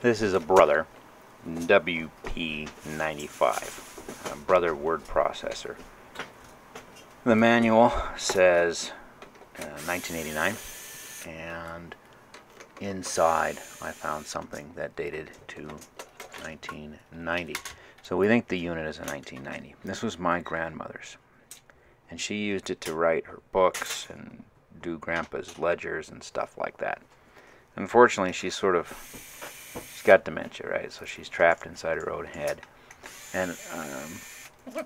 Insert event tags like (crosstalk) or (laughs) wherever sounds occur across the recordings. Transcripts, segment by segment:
This is a Brother WP95, a Brother word processor. The manual says uh, 1989, and inside I found something that dated to 1990. So we think the unit is a 1990. This was my grandmother's, and she used it to write her books and do grandpa's ledgers and stuff like that. Unfortunately, she's sort of got dementia, right? So she's trapped inside her own head. And um,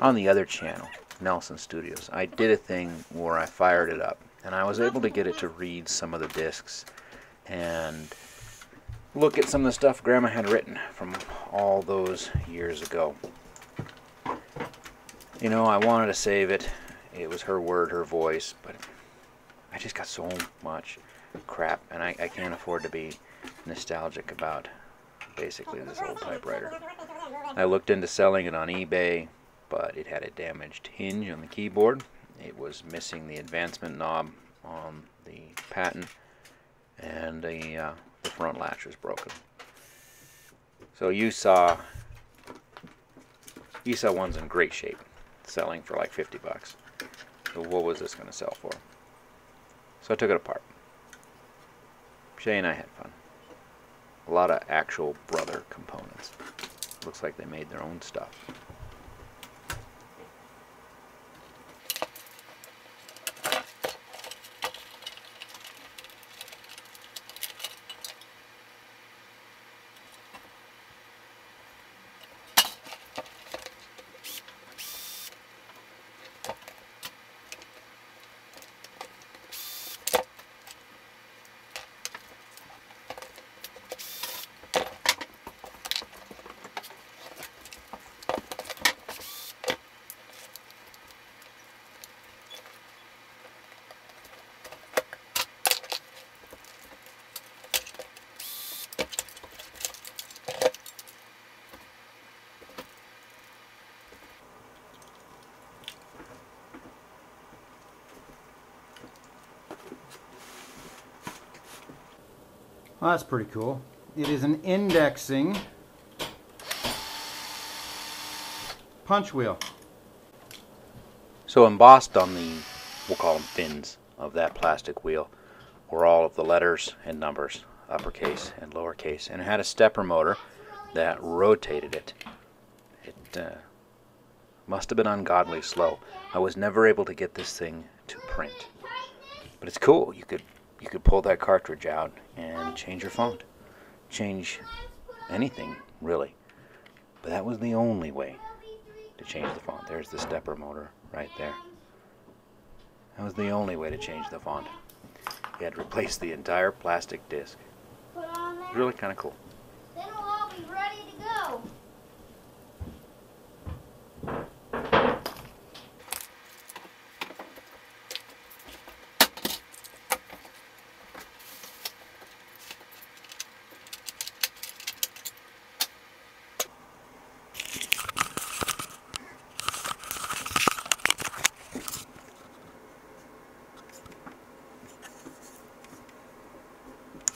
on the other channel, Nelson Studios, I did a thing where I fired it up, and I was able to get it to read some of the discs and look at some of the stuff Grandma had written from all those years ago. You know, I wanted to save it. It was her word, her voice, but I just got so much crap, and I, I can't afford to be nostalgic about basically this old typewriter. I looked into selling it on eBay, but it had a damaged hinge on the keyboard. It was missing the advancement knob on the platen, and the, uh, the front latch was broken. So you saw you saw one's in great shape, selling for like 50 bucks. So what was this going to sell for? So I took it apart. Shay and I had fun. A lot of actual brother components. Looks like they made their own stuff. Well, that's pretty cool. It is an indexing punch wheel. So embossed on the, we'll call them fins, of that plastic wheel were all of the letters and numbers, uppercase and lowercase, and it had a stepper motor that rotated it. It uh, must have been ungodly slow. I was never able to get this thing to print. But it's cool. You could you could pull that cartridge out and change your font. Change anything, really. But that was the only way to change the font. There's the stepper motor right there. That was the only way to change the font. You had to replace the entire plastic disc. Really kind of cool.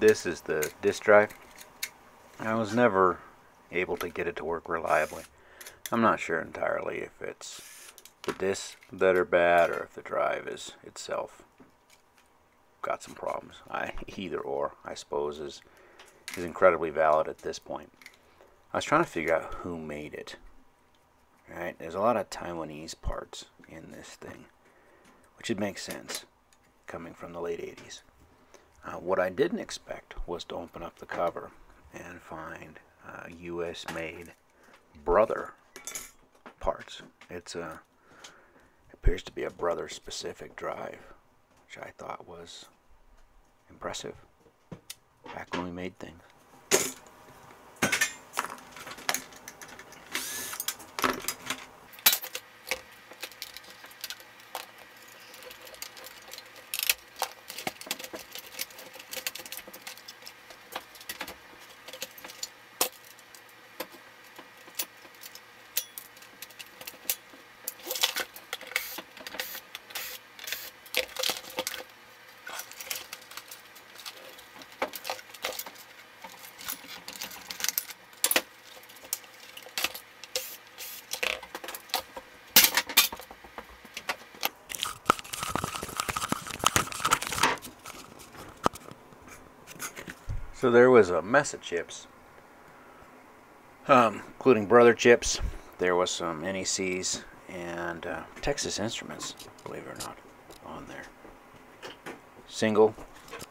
this is the disk drive. I was never able to get it to work reliably. I'm not sure entirely if it's the discs that are bad or if the drive is itself got some problems. I (laughs) either or I suppose is is incredibly valid at this point. I was trying to figure out who made it. Right? There's a lot of Taiwanese parts in this thing, which would make sense coming from the late 80s. Uh, what I didn't expect was to open up the cover and find uh, U.S. made brother parts. It's a appears to be a brother specific drive, which I thought was impressive back when we made things. So there was a mess of chips, um, including Brother chips. There was some NECs and uh, Texas Instruments, believe it or not, on there. Single,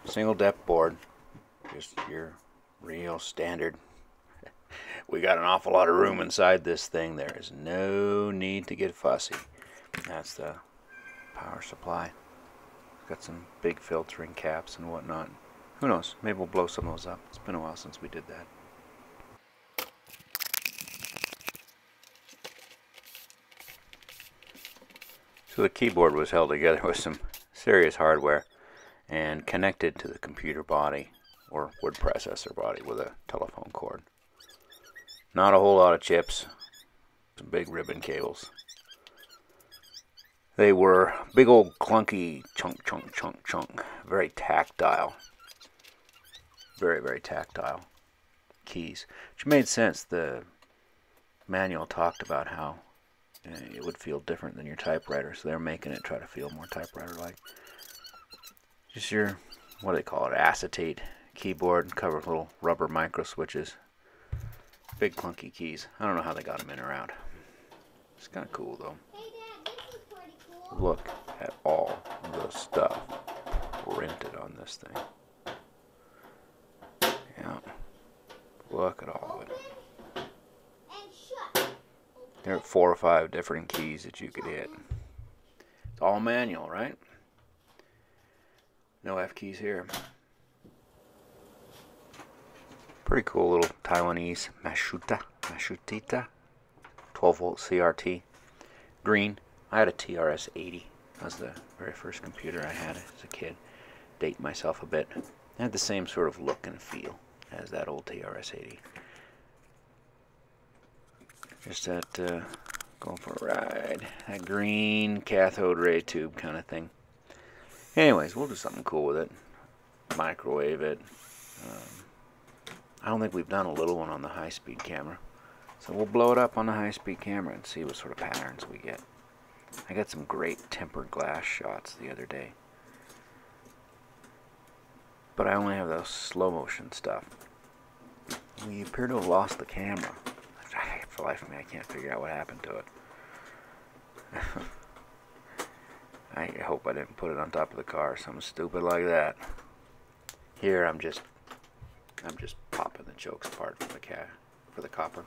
single depth board, just your real standard. (laughs) we got an awful lot of room inside this thing. There is no need to get fussy. That's the power supply. Got some big filtering caps and whatnot. Who knows? Maybe we'll blow some of those up. It's been a while since we did that. So the keyboard was held together (laughs) with some serious hardware and connected to the computer body or word processor body with a telephone cord. Not a whole lot of chips, some big ribbon cables. They were big old clunky chunk, chunk, chunk, chunk, very tactile very, very tactile keys, which made sense. The manual talked about how uh, it would feel different than your typewriter, so they're making it try to feel more typewriter-like. Just your, what do they call it, acetate keyboard, covered with little rubber micro switches. Big clunky keys. I don't know how they got them in or out. It's kind of cool though. Hey, Dad, this is pretty cool. Look at all the stuff printed on this thing. Look at all shut. Uh, there are four or five different keys that you could hit. It's all manual, right? No F keys here. Pretty cool little Taiwanese Mashuta, Mashutita, 12 volt CRT, green. I had a TRS 80. That was the very first computer I had as a kid. Date myself a bit. It had the same sort of look and feel as that old TRS 80. Just that, uh, going for a ride. That green cathode ray tube kind of thing. Anyways, we'll do something cool with it. Microwave it. Um, I don't think we've done a little one on the high-speed camera. So we'll blow it up on the high-speed camera and see what sort of patterns we get. I got some great tempered glass shots the other day. But I only have those slow motion stuff. We appear to have lost the camera. (laughs) For life of me, I can't figure out what happened to it. (laughs) I hope I didn't put it on top of the car, something stupid like that. Here, I'm just, I'm just popping the chokes apart for the cat, for the copper.